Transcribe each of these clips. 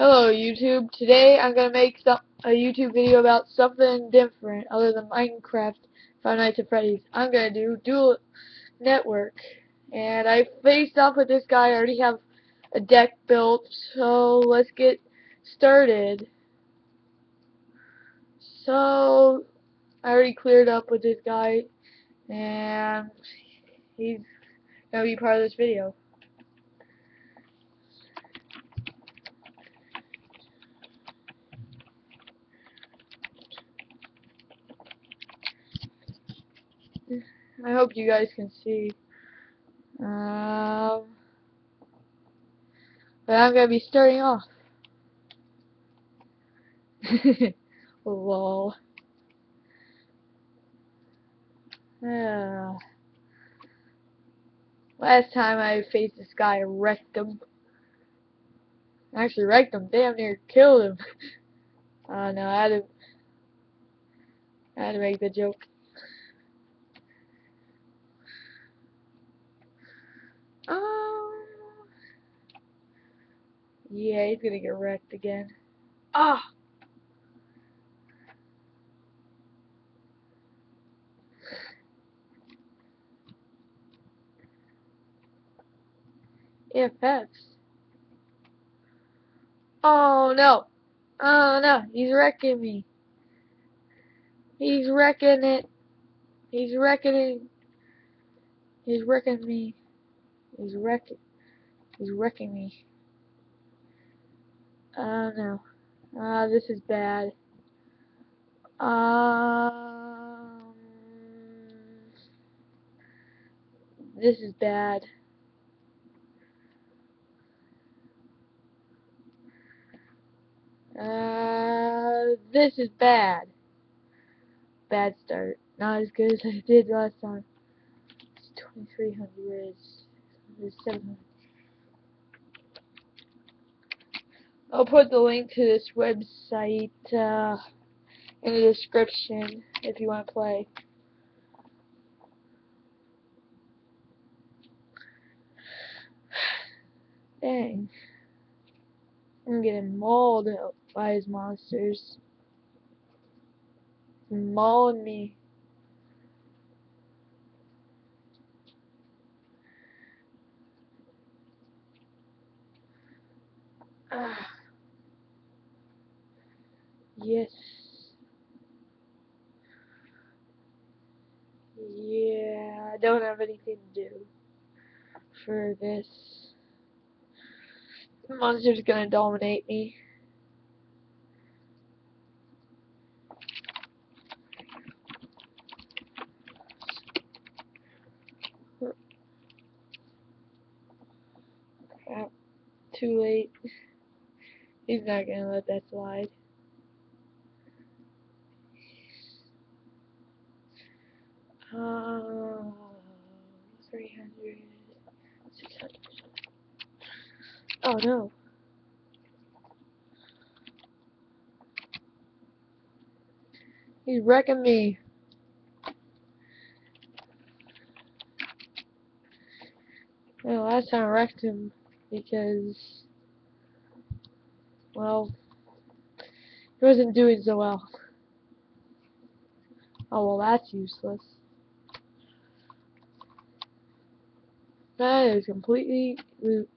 Hello YouTube. Today I'm gonna make some a YouTube video about something different other than Minecraft Five Nights at Freddy's. I'm gonna do Dual Network, and I faced off with this guy. I already have a deck built, so let's get started. So I already cleared up with this guy, and he's gonna be part of this video. I hope you guys can see. Um, but I'm gonna be starting off. Lol. Uh, last time I faced this guy, I wrecked him. I Actually wrecked him, damn near killed him. uh, no, I had to, I had to make the joke. Yeah, he's gonna get wrecked again. Ah! Effects. Oh no! Oh no! He's wrecking me. He's wrecking it. He's wrecking it. He's wrecking me. He's wrecking. He's wrecking me. Oh no. Uh, this is bad. Um, this is bad. Uh, this is bad. Bad start. Not as good as I did last time. It's 2300. It's 700. I'll put the link to this website uh, in the description if you want to play. Dang. I'm getting mauled by his monsters. Mauling me. Ah. Yes. Yeah, I don't have anything to do for this. The monster's gonna dominate me. Crap. Too late. He's not gonna let that slide. Oh no. He's wrecking me. Well, last time I wrecked him because, well, he wasn't doing so well. Oh, well, that's useless. That is completely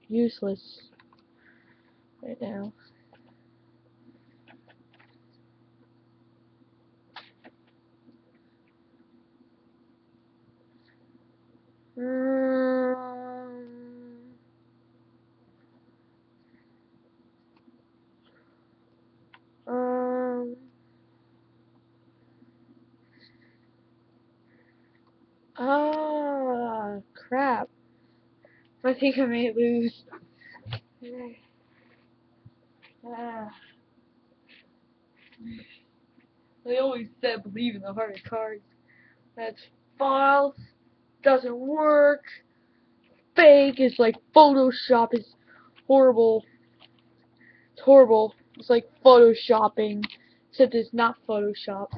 useless right now. Um, um, ah, crap. I think I may lose. Ah. They always said believe in the heart of cards. That's false. Doesn't work. Fake. It's like Photoshop. It's horrible. It's horrible. It's like Photoshopping. Except it's not Photoshop.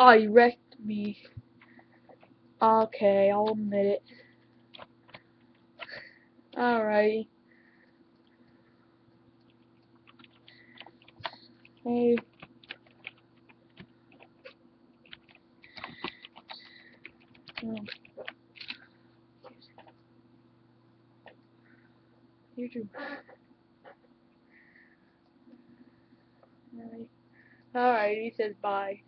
Oh, you wrecked me. Okay, I'll admit it. Alright. Hey. Um, YouTube. Alright. Alright, he says bye.